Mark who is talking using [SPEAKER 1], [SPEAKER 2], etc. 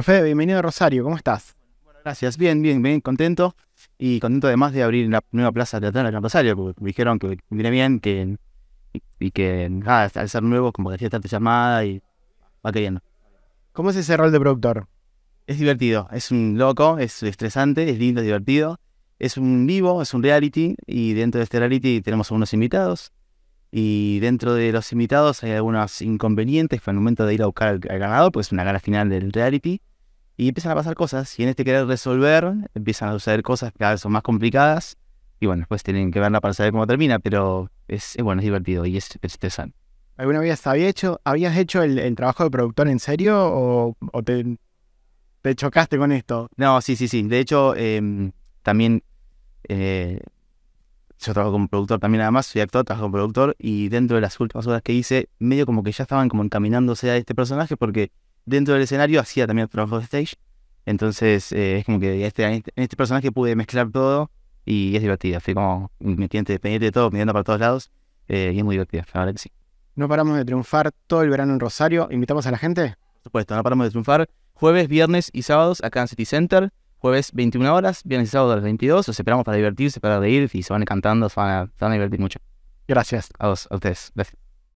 [SPEAKER 1] Fede, bienvenido a Rosario, ¿cómo estás?
[SPEAKER 2] Bueno, gracias, bien, bien, bien, contento. Y contento además de abrir la nueva plaza teatral en Rosario, porque me dijeron que viene bien, que y, y que nada, al ser nuevo, como que hacía tanta llamada y va queriendo.
[SPEAKER 1] ¿Cómo es ese rol de productor?
[SPEAKER 2] Es divertido, es un loco, es estresante, es lindo, es divertido. Es un vivo, es un reality, y dentro de este reality tenemos algunos invitados. Y dentro de los invitados hay algunos inconvenientes fue el momento de ir a buscar al, al ganador, pues es una gala final del reality. Y empiezan a pasar cosas, y en este querer resolver, empiezan a suceder cosas que cada vez son más complicadas. Y bueno, después tienen que verla para saber cómo termina, pero es, es bueno, es divertido y es, es estresante.
[SPEAKER 1] ¿Alguna vez había hecho, habías hecho el, el trabajo de productor en serio o, o te, te chocaste con esto?
[SPEAKER 2] No, sí, sí, sí. De hecho, em, también eh, yo trabajo como productor también además, soy actor, trabajo como productor y dentro de las últimas horas que hice, medio como que ya estaban como encaminándose a este personaje porque dentro del escenario hacía también trabajo de stage. Entonces eh, es como que este, en este, en este personaje pude mezclar todo y es divertido. Fui como metiente, pendiente de todo, mirando para todos lados eh, y es muy divertido, la verdad que sí.
[SPEAKER 1] No paramos de triunfar todo el verano en Rosario. ¿Invitamos a la gente?
[SPEAKER 2] Por supuesto, no paramos de triunfar. Jueves, viernes y sábados acá en City Center. Jueves 21 horas, viernes y sábado a las 22. Los esperamos para divertirse, para reír y se van cantando, se van a, se van a divertir mucho.
[SPEAKER 1] Gracias.
[SPEAKER 2] A vos, a ustedes. Gracias.